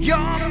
You're